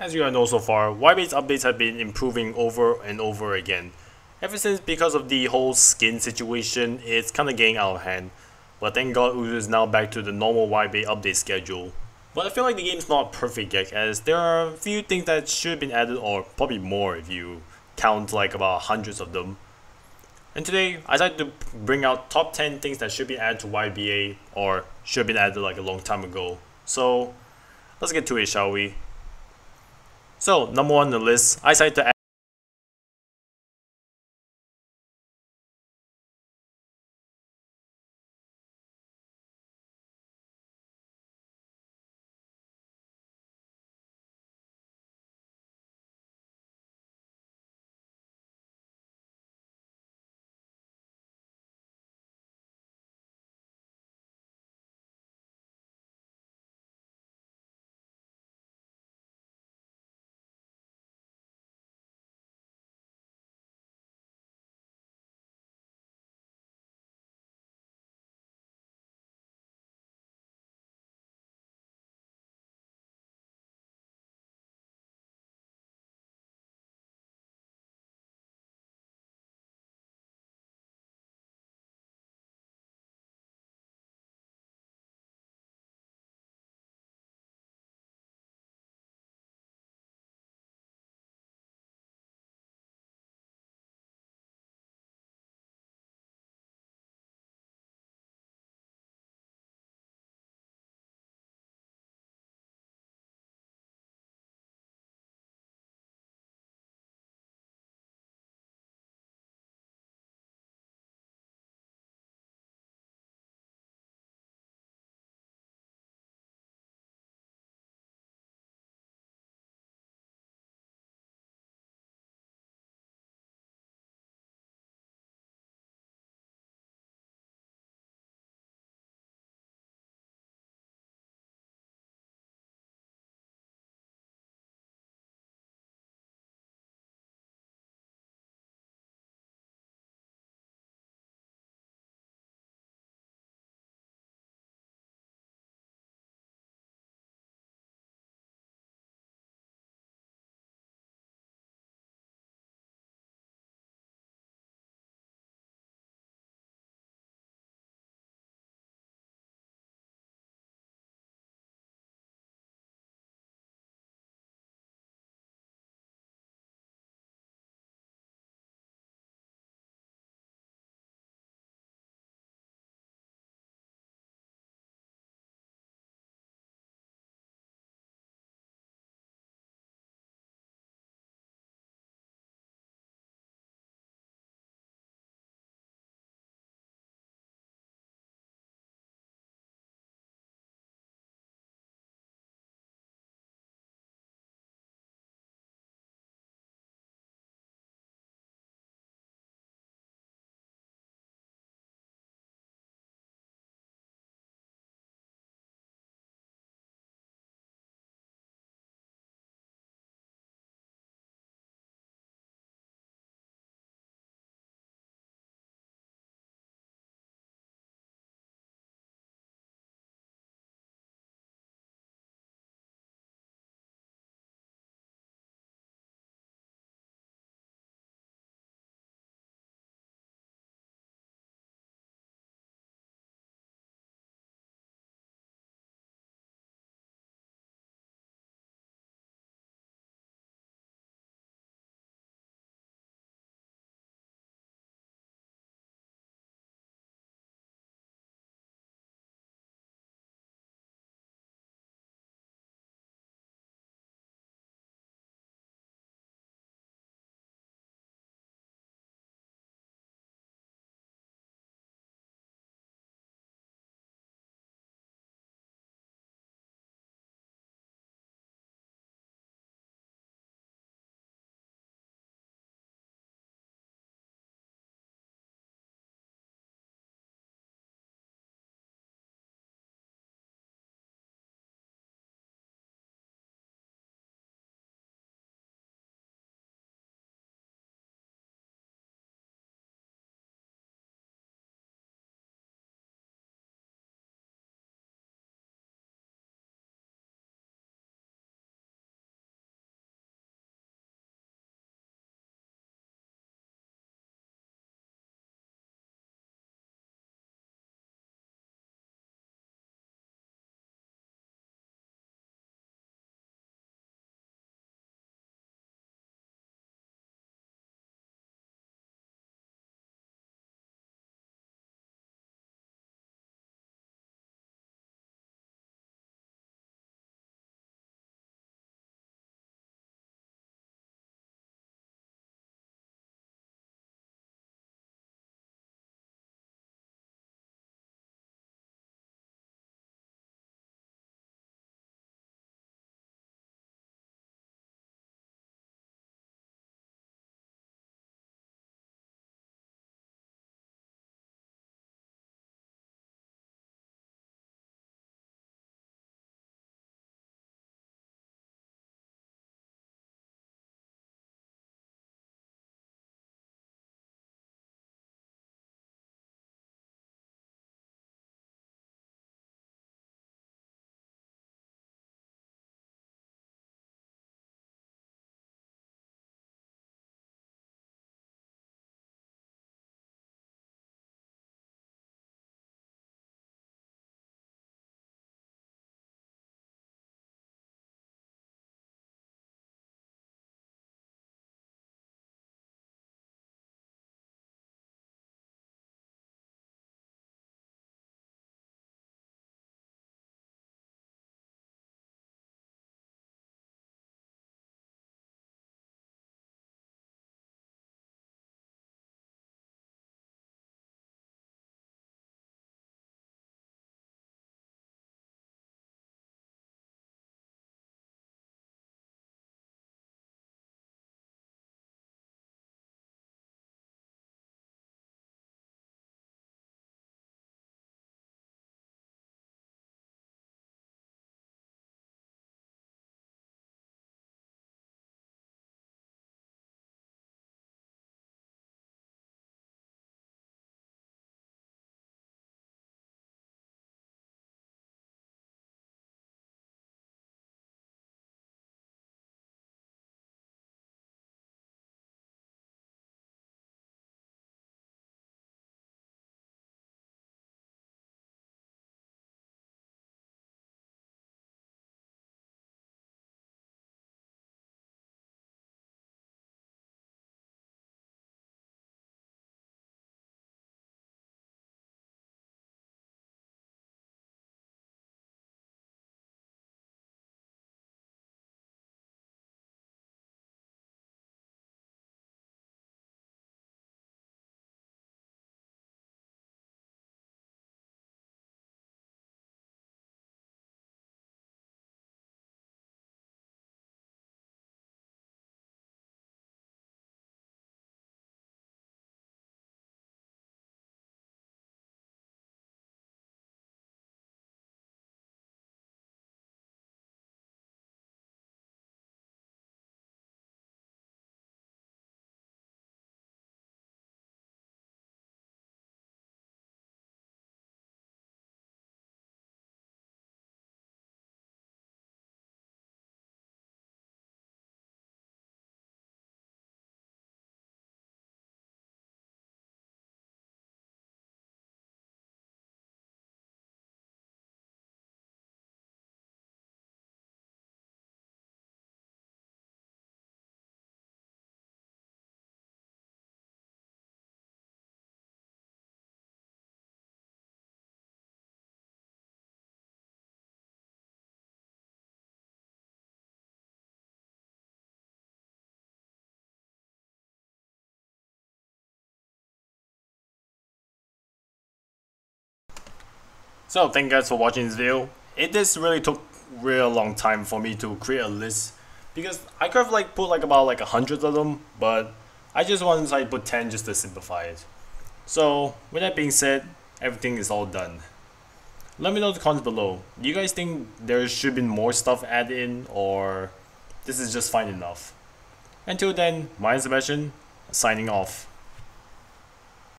As you guys know so far, YBA's updates have been improving over and over again. Ever since because of the whole skin situation, it's kinda getting out of hand. But thank god Uzu is now back to the normal YBA's update schedule. But I feel like the game's not perfect yet as there are a few things that should have been added or probably more if you count like about hundreds of them. And today, I decided to bring out top 10 things that should be added to YBA or should have been added like a long time ago. So, let's get to it, shall we? So, number one on the list, I decided to So thank you guys for watching this video. It just really took real long time for me to create a list because I could have like put like about like a hundred of them, but I just wanted to like put 10 just to simplify it. So with that being said, everything is all done. Let me know in the comments below. Do you guys think there should be more stuff added in or this is just fine enough? Until then, my Sebastian, signing off.